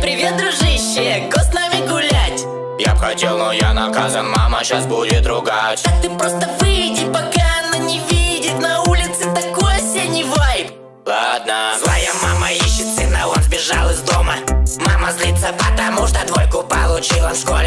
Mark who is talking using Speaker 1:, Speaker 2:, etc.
Speaker 1: Привет, дружище, го с нами гулять.
Speaker 2: Я б хотел, но я наказан, мама сейчас будет ругать.
Speaker 1: Так ты просто выйди, пока она не видит. На улице такой осенний вайб.
Speaker 2: Ладно,
Speaker 3: Злая мама ищет сына, он сбежал из дома. Мама злится, потому что двойку получила в школе.